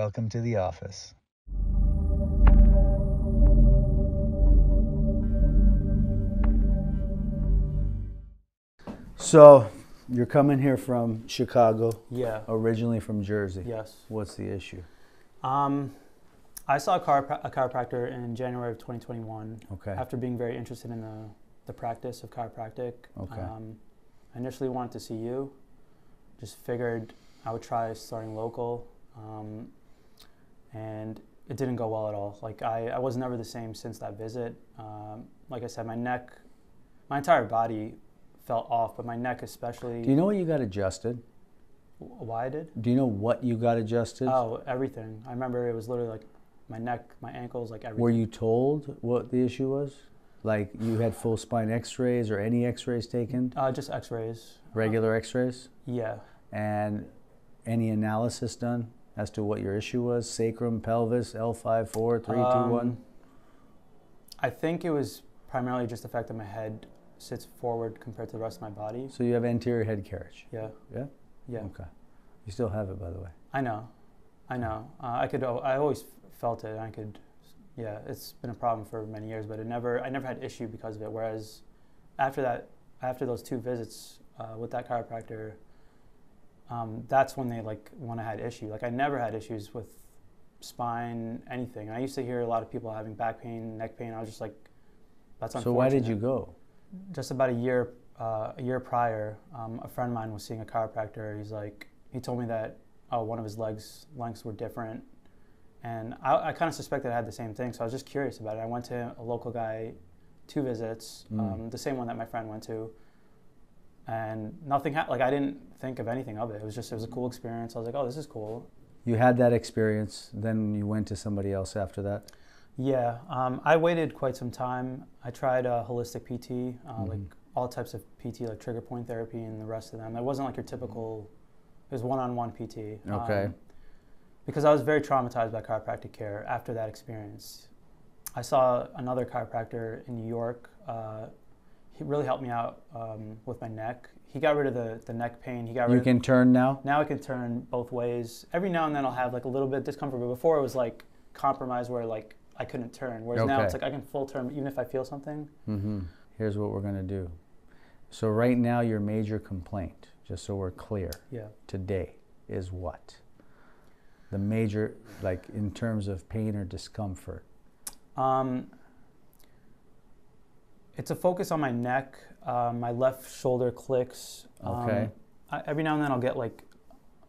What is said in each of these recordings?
Welcome to the office. So, you're coming here from Chicago, Yeah. originally from Jersey. Yes. What's the issue? Um, I saw a, chiropr- a chiropractor in January of 2021 Okay. after being very interested in the, the practice of chiropractic. Okay. Um, I initially wanted to see you. Just figured I would try starting local. Um, and it didn't go well at all. Like I, I was never the same since that visit. Um, like I said, my neck, my entire body felt off, but my neck especially. Do you know what you got adjusted? why I did? Do you know what you got adjusted? Oh, everything. I remember it was literally like my neck, my ankles, like everything. Were you told what the issue was? Like you had full spine x-rays or any x-rays taken? Uh, just X-rays. Regular x-rays? Yeah. And any analysis done as to what your issue was? Sacrum, pelvis, L5, 4, 3, 2, 1? Um, I think it was primarily just the fact that my head sits forward compared to the rest of my body. So you have anterior head carriage? Yeah. Yeah? Yeah. Okay. You still have it, by the way. I know. I know. Uh, I could. I always felt it. I could. Yeah. It's been a problem for many years, but it never. I never had issue because of it. Whereas, after that, after those two visits uh, with that chiropractor, um, that's when they like when I had issue. Like I never had issues with spine anything. And I used to hear a lot of people having back pain, neck pain. I was just like, that's on So why did you go? just about a year uh, a year prior, um, a friend of mine was seeing a chiropractor. He's like, he told me that oh, one of his legs lengths were different, and I, I kind of suspected I had the same thing. So I was just curious about it. I went to a local guy, two visits, Mm. um, the same one that my friend went to, and nothing happened. Like I didn't think of anything of it. It was just it was a cool experience. I was like, oh, this is cool. You had that experience, then you went to somebody else after that? Yeah, um, I waited quite some time. I tried uh, holistic PT, uh, like Mhm. all types of PT, like trigger point therapy and the rest of them. It wasn't like your typical. It was one-on-one PT. Okay. um, because I was very traumatized by chiropractic care after that experience. I saw another chiropractor in New York. Uh, he really helped me out um, with my neck. He got rid of the, the neck pain. He got rid You of can turn now? now I can turn both ways. Every now and then I'll have like a little bit of discomfort, but before it was like compromise where like I couldn't turn. Whereas now it's like I can full turn even if I feel something. Mm-hmm. Here's what we're going to do. So, right now, your major complaint, just so we're clear, Yeah. today is what? The major, like in terms of pain or discomfort. Um, it's a focus on my neck. Uh, my left shoulder clicks. Um, Okay. I, every now and then I'll get like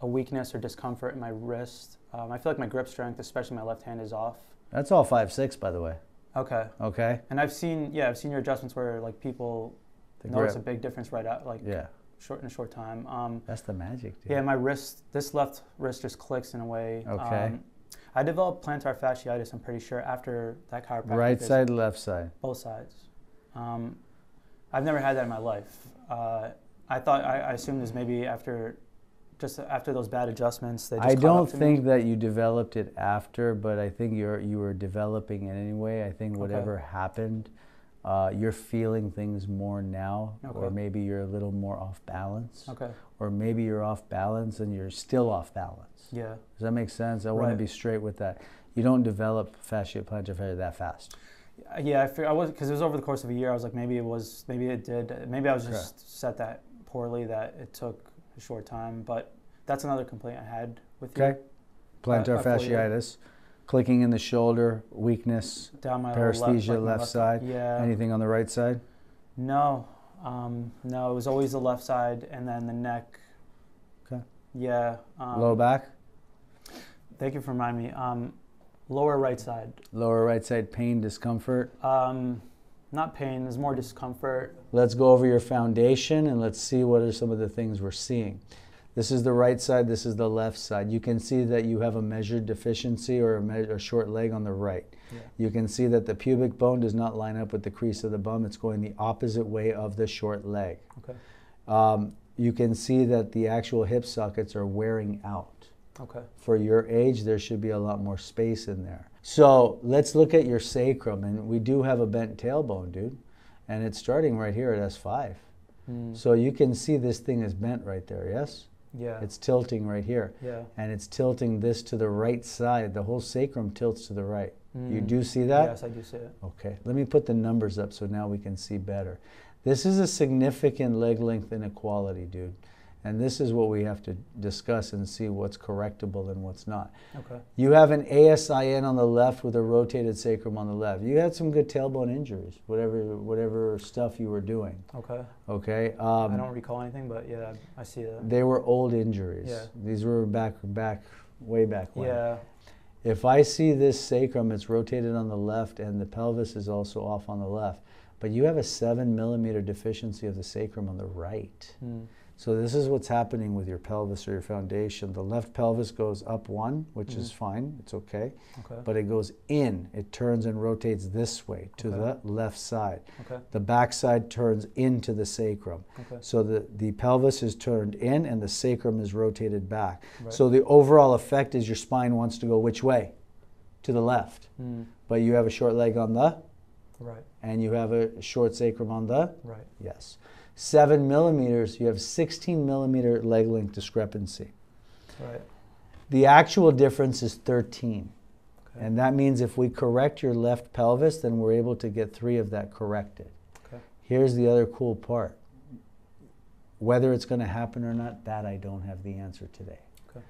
a weakness or discomfort in my wrist. Um, I feel like my grip strength, especially my left hand, is off. That's all five six, by the way. Okay. Okay? And I've seen, yeah, I've seen your adjustments where like people The notice grip. a big difference right out, like Yeah, short in a short time. Um, that's the magic, dude. Yeah, my wrist, this left wrist just clicks in a way. Okay. Um, I developed plantar fasciitis, I'm pretty sure, after that chiropractic. right visit. side, left side. Both sides. Um, I've never had that in my life. Uh, I thought, I, I assumed was maybe after, just after those bad adjustments. They just I don't think Me. that you developed it after, but I think you're you were developing it anyway. I think Okay. whatever happened, uh, you're feeling things more now, or maybe you're a little more off balance, Okay. or maybe you're off balance and you're still off balance. Yeah. Does that make sense? I want to be straight with that. You don't develop fascia plantar fascia that fast. Uh, Yeah, I, fig- I was because it was over the course of a year. I was like, maybe it was, maybe it did. Maybe I was just set that poorly that it took a short time. But that's another complaint I had with Okay. you. Okay, plantar fully- fasciitis, clicking in the shoulder, weakness. Down my Paresthesia, left, like left side? Yeah. Anything on the right side? No, um, no. It was always the left side, and then the neck. Okay. Yeah. Um, Low back, Thank you for reminding me. Um, lower right side. lower right side, pain, discomfort. Um, not pain. There's more discomfort. Let's go over your foundation and let's see what are some of the things we're seeing. This is the right side, this is the left side. You can see that you have a measured deficiency or a, me- a short leg on the right. Yeah. You can see that the pubic bone does not line up with the crease of the bum, it's going the opposite way of the short leg. Okay. Um, you can see that the actual hip sockets are wearing out. Okay. For your age, there should be a lot more space in there. So let's look at your sacrum, and we do have a bent tailbone, dude, and it's starting right here at S5. Mm. So you can see this thing is bent right there, yes? Yeah. It's tilting right here. yeah. And it's tilting this to the right side. The whole sacrum tilts to the right. You Mm. do see that? Yes, I do see it. Okay, let me put the numbers up so now we can see better. This is a significant leg length inequality, dude. And this is what we have to discuss and see what's correctable and what's not. Okay. You have an ASIN on the left with a rotated sacrum on the left. You had some good tailbone injuries, whatever whatever stuff you were doing. Okay. Okay, I um, don't recall anything, but yeah, I see that. they were old injuries. Yeah. These were back back way back when. Yeah. If I see this sacrum, it's rotated on the left and the pelvis is also off on the left, but you have a seven millimeter deficiency of the sacrum on the right. Mm. So this is what's happening with your pelvis or your foundation. The left pelvis goes up one, which is Mhm. fine, it's okay, Okay. but it goes in. It turns and rotates this way to Okay. the left side. Okay. The back side turns into the sacrum. Okay. So the, the pelvis is turned in and the sacrum is rotated back. Right. So the overall effect is your spine wants to go which way? To the left. Mm. But you have a short leg on the, Right. and you have a short sacrum on the, Right. yes. Seven millimeters, you have 16 millimeter leg length discrepancy. Right. The actual difference is 13. Okay. And that means if we correct your left pelvis, then we're able to get three of that corrected. Okay. Here's the other cool part. Whether it's going to happen or not, that I don't have the answer today. Okay.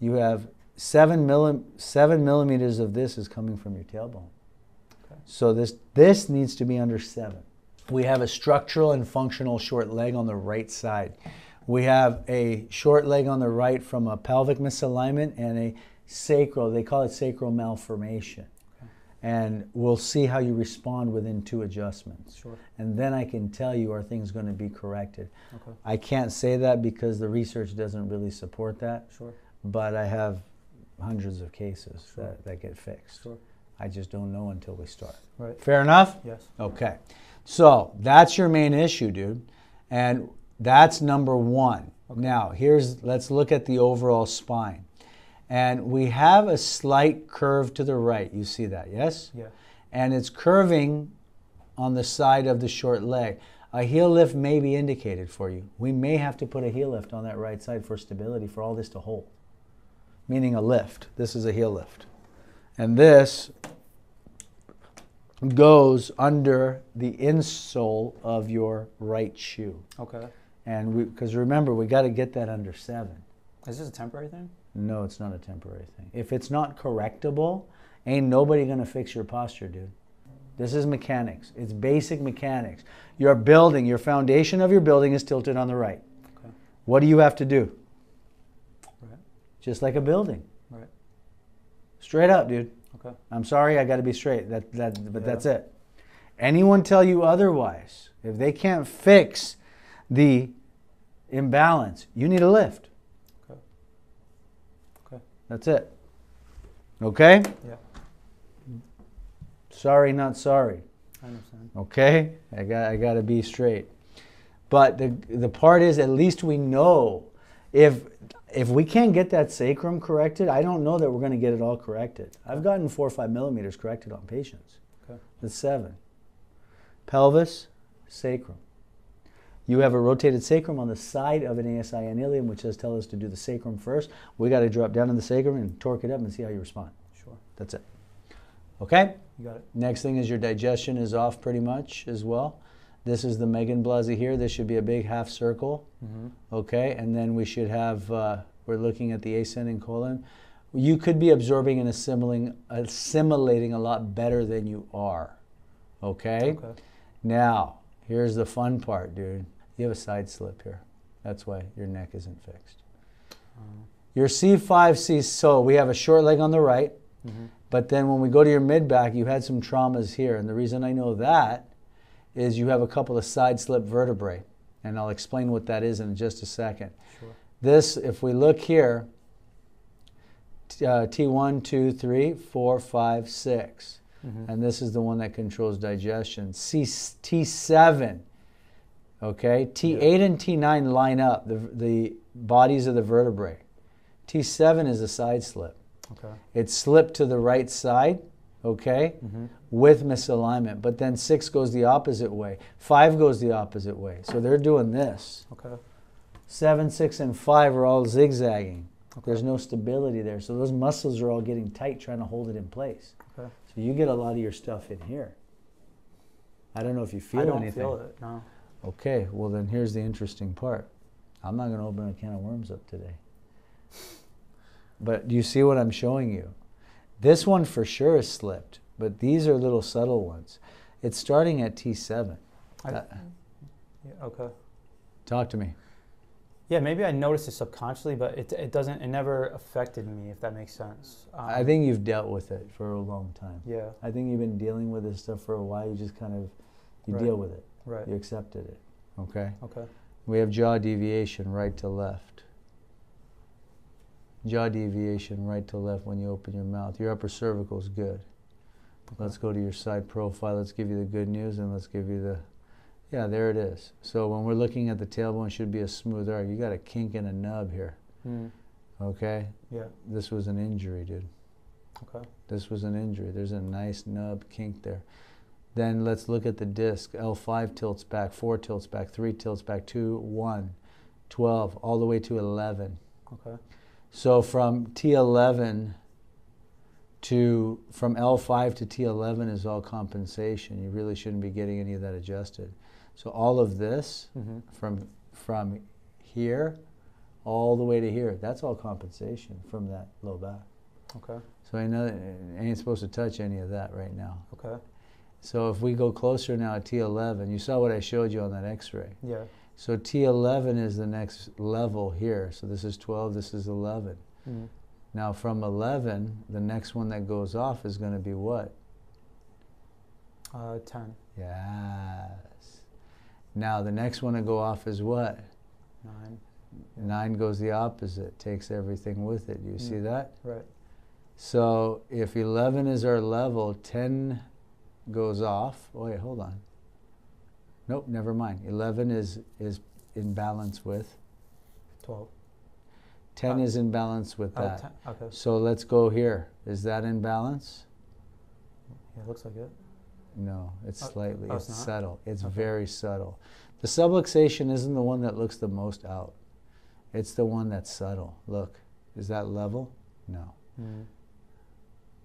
You have seven, millim- seven millimeters of this is coming from your tailbone. Okay. So this, this needs to be under seven. We have a structural and functional short leg on the right side. We have a short leg on the right from a pelvic misalignment and a sacral, they call it sacral malformation. Okay. And we'll see how you respond within two adjustments. Sure. And then I can tell you are things going to be corrected. Okay. I can't say that because the research doesn't really support that, Sure. but I have hundreds of cases Sure. that, that get fixed. Sure. I just don't know until we start. Right. Fair enough? Yes. Okay. So that's your main issue, dude. And that's number one. Okay. Now, here's let's look at the overall spine. And we have a slight curve to the right. You see that, yes? Yeah. And it's curving on the side of the short leg. A heel lift may be indicated for you. We may have to put a heel lift on that right side for stability for all this to hold. Meaning a lift. This is a heel lift. And this goes under the insole of your right shoe. Okay. And because remember, we got to get that under seven. Is this a temporary thing? No, it's not a temporary thing. If it's not correctable, ain't nobody going to fix your posture, dude. This is mechanics. It's basic mechanics. Your building, your foundation of your building is tilted on the right. Okay. What do you have to do? Right. Just like a building. Right. Straight up, dude. Okay. I'm sorry, I got to be straight. That, that, but Yeah. that's it. Anyone tell you otherwise, if they can't fix the imbalance, you need a lift. Okay. Okay. That's it. Okay? Yeah. Sorry, not sorry. I understand. Okay? I got I got to be straight. But the the part is at least we know if if we can't get that sacrum corrected, I don't know that we're going to get it all corrected. I've gotten 4 or 5 millimeters corrected on patients. Okay. That's 7. Pelvis, sacrum. You have a rotated sacrum on the side of an ASIN ilium, which does tell us to do the sacrum first. We got to drop down in the sacrum and torque it up and see how you respond. Sure. That's it. Okay? You got it. Next thing is your digestion is off pretty much as well. This is the magenblase here. This should be a big half circle. Mm-hmm. Okay, and then we should have, uh, we're looking at the ascending colon. You could be absorbing and assimilating, assimilating a lot better than you are. Okay? Okay. Now, here's the fun part, dude. You have a side slip here. That's why your neck isn't fixed. Um, Your C5, C, so we have a short leg on the right. mhm. But then when we go to your mid back, you had some traumas here. And the reason I know that is you have a couple of side slip vertebrae. And I'll explain what that is in just a second. Sure. This, if we look here, uh, T1, 2, 3, 4, 5, 6. Mhm. And this is the one that controls digestion. C, T7, okay? T8 and T9 line up, the, the bodies of the vertebrae. T7 is a side slip. Okay. It's slipped to the right side, okay, Mm-hmm. with misalignment. But then six goes the opposite way. Five goes the opposite way. So they're doing this. Okay. seven, six, and five are all zigzagging. Okay. There's no stability there. So those muscles are all getting tight trying to hold it in place. Okay. So you get a lot of your stuff in here. I don't know if you feel I don't anything. feel it. No. Okay, well then here's the interesting part. I'm not going to open a can of worms up today. But do you see what I'm showing you? This one for sure is slipped, but these are little subtle ones. It's starting at T7. I, Uh, yeah, okay. Talk to me. Yeah, maybe I noticed it subconsciously, but it, it doesn't. It never affected me, if that makes sense. Um, I think you've dealt with it for a long time. Yeah. I think you've been dealing with this stuff for a while. You just kind of you Right. deal with it. Right. You accepted it. Okay? Okay. We have jaw deviation right to left. Jaw deviation right to left when you open your mouth. Your upper cervical is good. Let's go to your side profile. Let's give you the good news and let's give you the. Yeah, there it is. So when we're looking at the tailbone, it should be a smooth arc. You got a kink and a nub here. Mm. Okay? Yeah. This was an injury, dude. Okay. This was an injury. There's a nice nub kink there. Then let's look at the disc. L5 tilts back, 4 tilts back, 3 tilts back, 2, 1, 12, all the way to 11. Okay. So from T11 to, from L5 to T11 is all compensation. You really shouldn't be getting any of that adjusted. So all of this Mm-hmm. from, from here all the way to here, that's all compensation from that low back. Okay. So I know I ain't supposed to touch any of that right now. Okay. So if we go closer now at T11, you saw what I showed you on that X-ray. Yeah. So T11 is the next level here. So this is 12, this is 11. Mm. Now from 11, the next one that goes off is going to be what? Uh, ten. Yes. Now the next one to go off is what? Nine. Nine goes the opposite, takes everything with it. You see Mm. that? Right. So if 11 is our level, 10 goes off. Wait, hold on. Nope, never mind. 11 is, is in balance with. Twelve. 10 Uh, is in balance with Oh, that. ten. Okay. So let's go here. Is that in balance? Yeah, looks like it. No, it's Oh, slightly. oh, it's it's subtle. It's Okay. very subtle. The subluxation isn't the one that looks the most out. It's the one that's subtle. Look, is that level? No, Mm.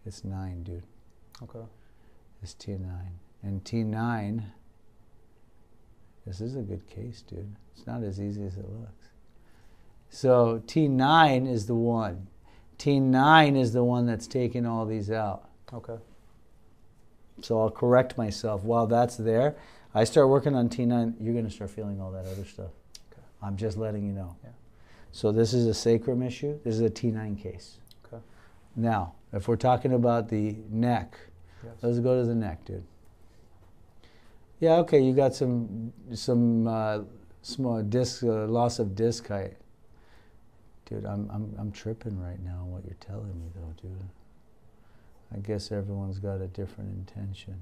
it's 9, dude. Okay. is T9. And T9, this is a good case, dude. It's not as easy as it looks. So T9 is the one. T9 is the one that's taking all these out. Okay. So I'll correct myself. While that's there, I start working on T9, you're going to start feeling all that other stuff. Okay. I'm just letting you know. Yeah. So this is a sacrum issue. This is a T9 case. Okay. Now, if we're talking about the neck, Yes. Let's go to the neck, dude. Yeah, okay, you got some some uh, small disc uh, loss of disc height. Dude, I'm I'm I'm tripping right now on what you're telling me though, dude. I guess everyone's got a different intention.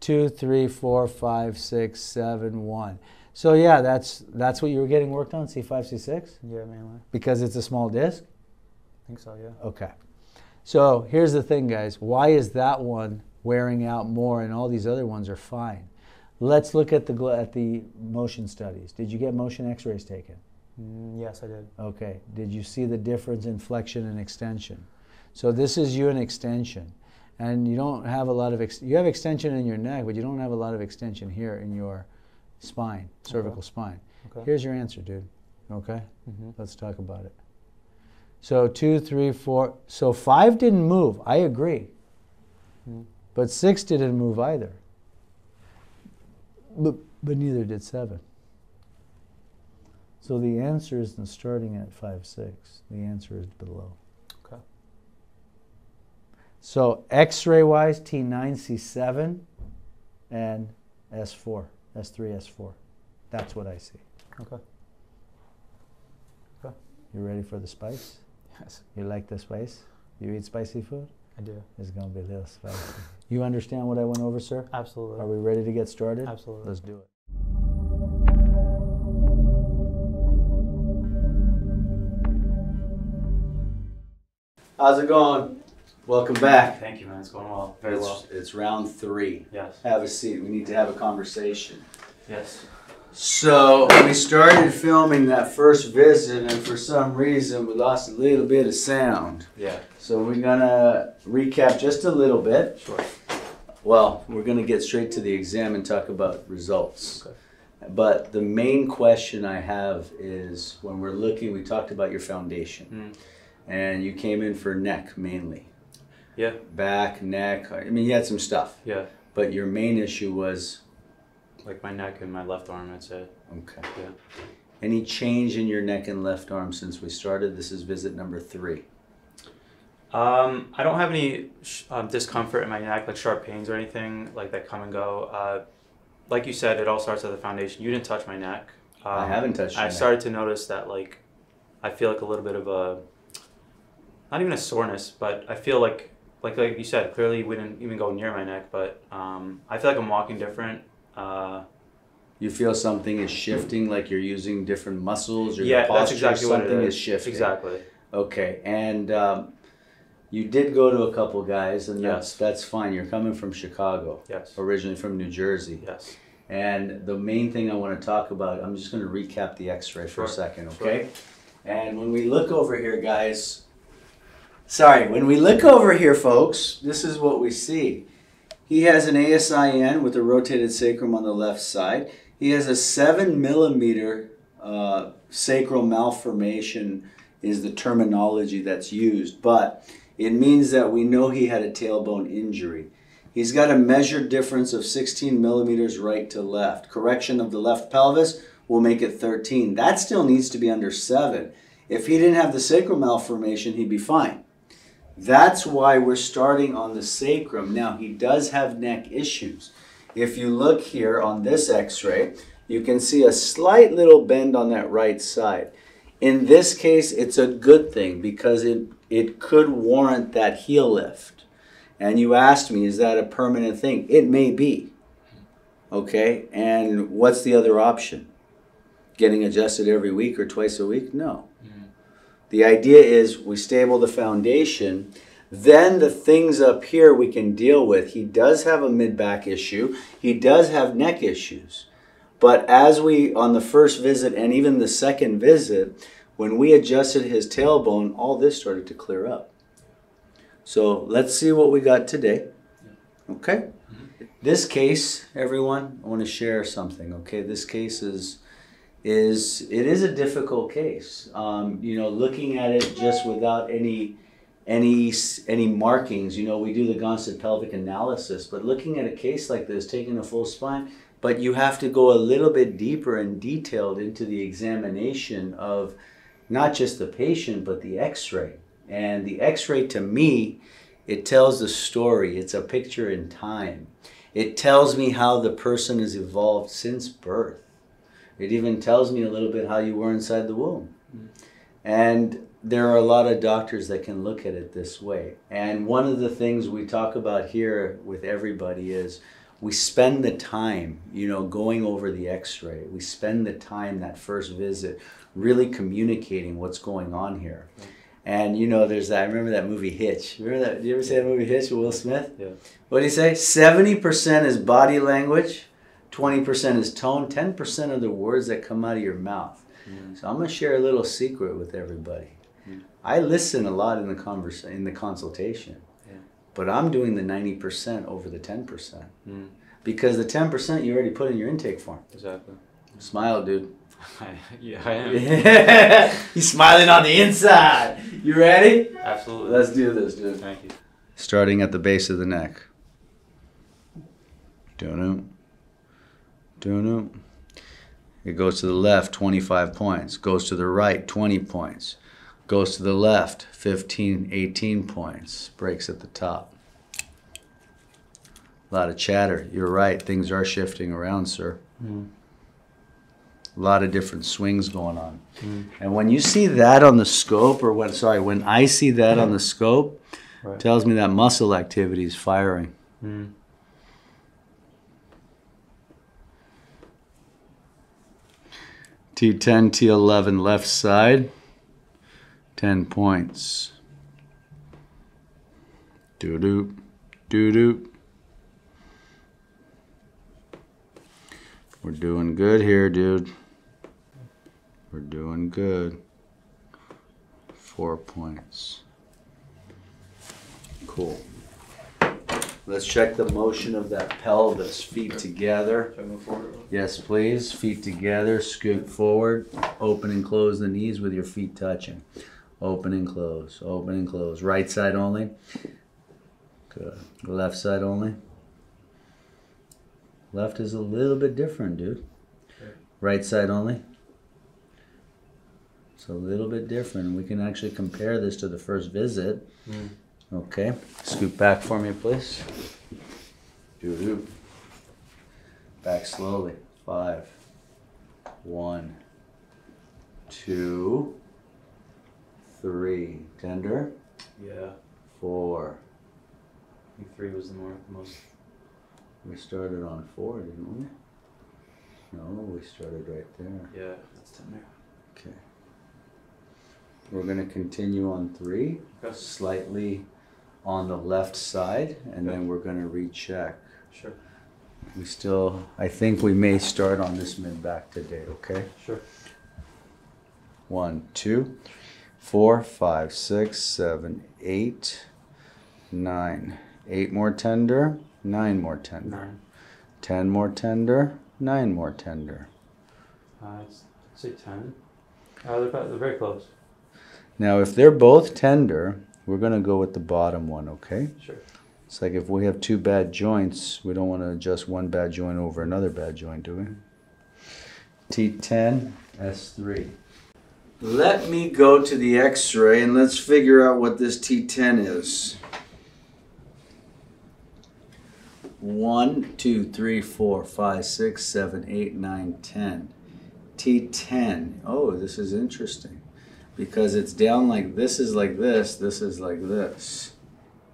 Two, three, four, five, six, seven, one. So yeah, that's that's what you were getting worked on, C five, C six? Yeah, mainly. Because it's a small disc? I think so. Yeah. Okay. So here's the thing, guys. Why is that one wearing out more and all these other ones are fine? Let's look at the gl- at the motion studies. Did you get motion X-rays taken? Mm, yes, I did. Okay. Did you see the difference in flexion and extension? So this is you an extension, and you don't have a lot of ex- you have extension in your neck, but you don't have a lot of extension here in your spine, cervical spine. Okay. Here's your answer, dude. Okay. Mm-hmm. Let's talk about it. So two, three, four. So five didn't move. I agree. Mm. But six didn't move either. But, but neither did seven. So the answer isn't starting at five, six. The answer is below. Okay. So X-ray wise, T9, C7, and S4, S3, S4. That's what I see. Okay. Okay. You ready for the spice? Yes, You like the spice? You eat spicy food? I do. It's gonna be a little spicy. you understand what I went over, sir? Absolutely. Are we ready to get started? Absolutely. Let's do it. How's it going? Welcome back. Thank you, man. It's going well. Very it's, well. it's round three. Yes. Have a seat. We need to have a conversation. Yes. So we started filming that first visit, and for some reason we lost a little bit of sound. Yeah. So we're gonna recap just a little bit. Sure. Well, we're gonna get straight to the exam and talk about results. Okay. But the main question I have is when we're looking, we talked about your foundation, Mm. and you came in for neck mainly, Yeah. back, neck. I mean, you had some stuff, Yeah. but your main issue was Like my neck and my left arm, I'd say. okay. Yeah. Any change in your neck and left arm since we started? This is visit number three. Um, I don't have any sh- um, discomfort in my neck, like sharp pains or anything like that come and go. Uh, like you said, it all starts at the foundation. You didn't touch my neck. Um, I haven't touched. I neck. started to notice that like I feel like a little bit of a not even a soreness, but I feel like like like you said, clearly we didn't even go near my neck, but um, I feel like I'm walking different. Uh, You feel something is shifting, like you're using different muscles, or yeah, your posture, that's exactly what it something is. is shifting. Exactly. Okay, and um, you did go to a couple guys, and Yes. that's fine. You're coming from Chicago, Yes. originally from New Jersey, Yes. and the main thing I want to talk about. I'm just going to recap the X-ray for a Sure, second, sure. okay? And when we look over here, guys. Sorry, when we look over here, folks, this is what we see. He has an ASIN with a rotated sacrum on the left side. He has a seven millimeter uh, sacral malformation, is the terminology that's used, but it means that we know he had a tailbone injury. He's got a measured difference of 16 millimeters right to left. Correction of the left pelvis will make it 13. That still needs to be under 7. If he didn't have the sacral malformation, he'd be fine. That's why we're starting on the sacrum. Now, he does have neck issues. If you look here on this x ray, you can see a slight little bend on that right side. In this case, it's a good thing because it, it could warrant that heel lift. And you asked me, is that a permanent thing? It may be. Okay, and what's the other option? Getting adjusted every week or twice a week? No. The idea is we stable the foundation, then the things up here we can deal with. He does have a mid back issue, he does have neck issues. But as we, on the first visit and even the second visit, when we adjusted his tailbone, all this started to clear up. So let's see what we got today. Okay? Mm-hmm. This case, everyone, I want to share something. Okay, this case is is it is a difficult case. Um, you know, looking at it just without any any any markings. You know, we do the Gonstead pelvic analysis, but looking at a case like this, taking a full spine, but you have to go a little bit deeper and detailed into the examination of not just the patient but the X-ray. And the X-ray to me, it tells the story. It's a picture in time. It tells me how the person has evolved since birth. It even tells me a little bit how you were inside the womb. Mm. And there are a lot of doctors that can look at it this way. And one of the things we talk about here with everybody is we spend the time, you know, going over the x ray. We spend the time that first visit really communicating what's going on here. And you know, there's that. I remember that movie Hitch. Remember that? Did you ever see that movie Hitch with Will Smith? Yeah. What do you say? Seventy percent is body language, twenty percent is tone, ten percent of the words that come out of your mouth. Mm. So I'm gonna share a little secret with everybody. Mm. I listen a lot in the conversa- in the consultation, Yeah. but I'm doing the ninety percent over the ten percent Mm. because the ten percent you already put in your intake form. Exactly. Smile, dude. I, yeah, I am. He's smiling on the inside. You ready? Absolutely. Let's do this, dude. Thank you. Starting at the base of the neck. Dunu. Dunu. It goes to the left, 25 points. Goes to the right, 20 points. Goes to the left, 15, 18 points. Breaks at the top. A lot of chatter. You're right. Things are shifting around, sir. Mm. A lot of different swings going on. Mm. And when you see that on the scope, or when, sorry, when I see that on the scope, Right. tells me that muscle activity is firing. T10, T11 left side, 10 points. Doo doo, doo doo. We're doing good here, dude. We're doing good. Four points. Cool. Let's check the motion of that pelvis. Feet together. Should I move forward? Yes, please. Feet together. Scoot forward. Open and close the knees with your feet touching. Open and close. Open and close. Right side only. Good. Left side only. Left is a little bit different, dude. Right side only. It's a little bit different. We can actually compare this to the first visit. Mm. Okay. Scoot back for me, please. Doo doo. Back slowly. Five. One. Two. Three. Tender. Yeah. Four. I think three was the more most. We started on four, didn't we? No, we started right there. Yeah, that's tender. Okay. We're gonna continue on three, Okay. slightly on the left side, and then we're gonna recheck. Sure. We still, I think we may start on this mid back today, okay? Sure. One, two, four, five, six, seven, eight, nine. Eight more tender, nine more tender. Nine. Ten more tender, nine more tender. Uh, it's, say ten. Uh, they're, they're very close. Now, if they're both tender, we're gonna go with the bottom one, okay? Sure. It's like if we have two bad joints, we don't want to adjust one bad joint over another bad joint, do we? T10, S3. Let me go to the x ray and let's figure out what this T10 is. One, two, three, four, five, six, seven, eight, nine, ten. T10. Oh, this is interesting because it's down like this is like this, this is like this.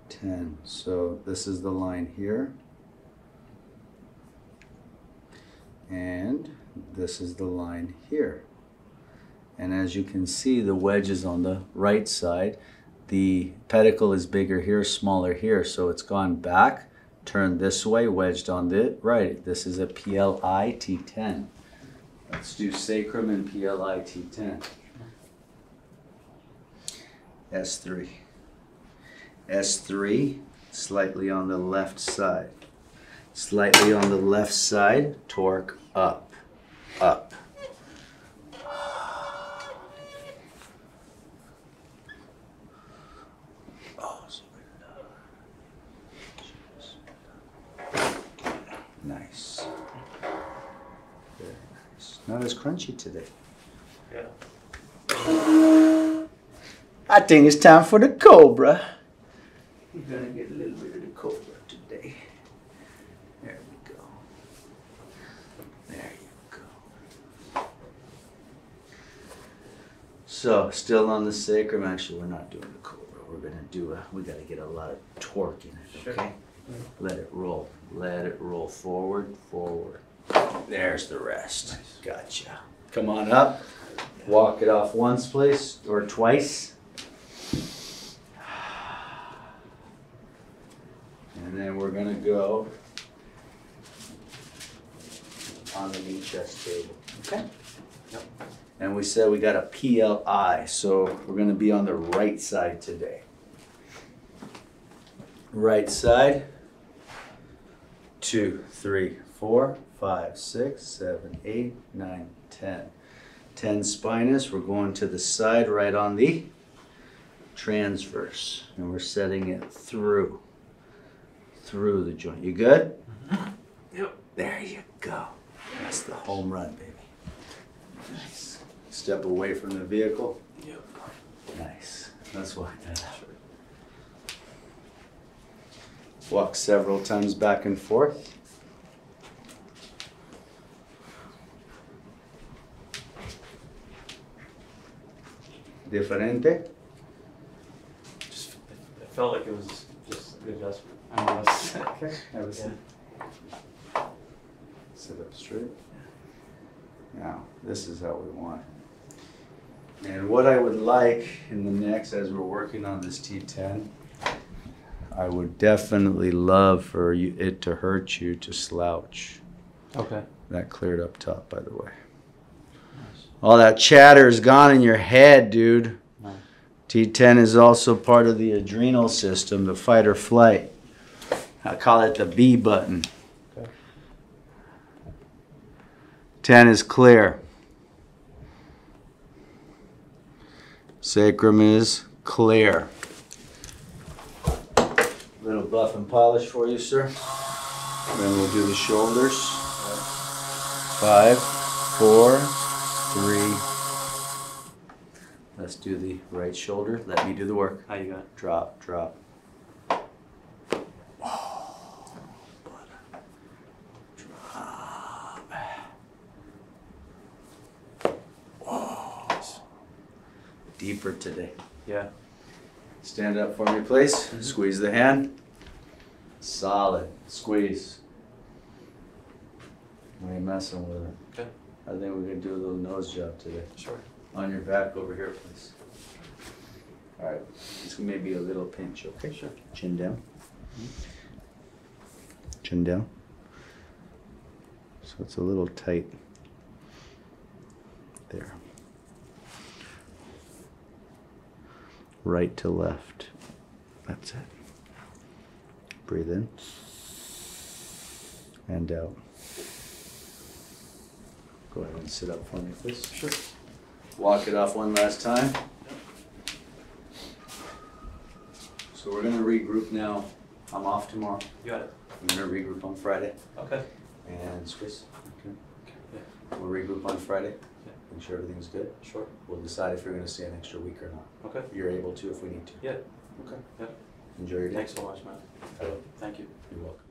10. So this is the line here. And this is the line here. And as you can see, the wedge is on the right side. The pedicle is bigger here, smaller here. So it's gone back, turned this way, wedged on the right. This is a PLI T10. Let's do sacrum and PLI T10. S3. S3, slightly on the left side. Slightly on the left side, torque up, up. Nice. Very nice. Not as crunchy today. Yeah. I think it's time for the Cobra. We're gonna get a little bit of the Cobra today. There we go. There you go. So, still on the sacrum. Actually, we're not doing the Cobra. We're gonna do a. We gotta get a lot of torque in it. Sure. Okay. Let it roll. Let it roll forward, forward. There's the rest. Nice. Gotcha. Come on up. Walk it off once, please, or twice. And then we're gonna go on the knee chest table. Okay? Yep. And we said we got a PLI, so we're gonna be on the right side today. Right side. Two, three, four, five, six, seven, eight, nine, ten. Ten spinous. We're going to the side right on the transverse. And we're setting it through. Through the joint. You good? Mm-hmm. Yep. There you go. That's the home run, baby. Nice. Step away from the vehicle. Yep. Nice. Let's walk that out. Walk several times back and forth. Diferente. Just, it felt like it was just a good adjustment. I don't know. it's- Okay. Have a seat. Sit up straight. Now, this is how we want it. And what I would like in the next, as we're working on this T10, I would definitely love for you, it to hurt you to slouch. Okay. That cleared up top, by the way. All that chatter is gone in your head, dude. Nice. T10 is also part of the adrenal system, the fight or flight. I call it the B button. Okay. 10 is clear. Sacrum is clear. Little buff and polish for you, sir. Then we'll do the shoulders. Five, four, three. Let's do the right shoulder. Let me do the work. How you got? Drop, drop. Deeper today. Yeah. Stand up for me, please. Mm-hmm. Squeeze the hand. Solid. Squeeze. We ain't messing with it. Okay. I think we're gonna do a little nose job today. Sure. On your back over here, please. Alright, this may be a little pinch, okay? Sure. Chin down. Mm-hmm. Chin down. So it's a little tight. There. Right to left. That's it. Breathe in. And out. Go ahead and sit up for me, please. Sure. Walk it off one last time. So we're gonna regroup now. I'm off tomorrow. You got it. I'm gonna regroup on Friday Okay. and Swiss. Okay. Yeah. We'll regroup on Friday. Make sure everything's good. Sure. We'll decide if you're gonna stay an extra week or not. Okay. You're able to if we need to. Yeah. Okay. Yeah. Enjoy your day. Thanks so much, man. Hello. Thank you. You're welcome.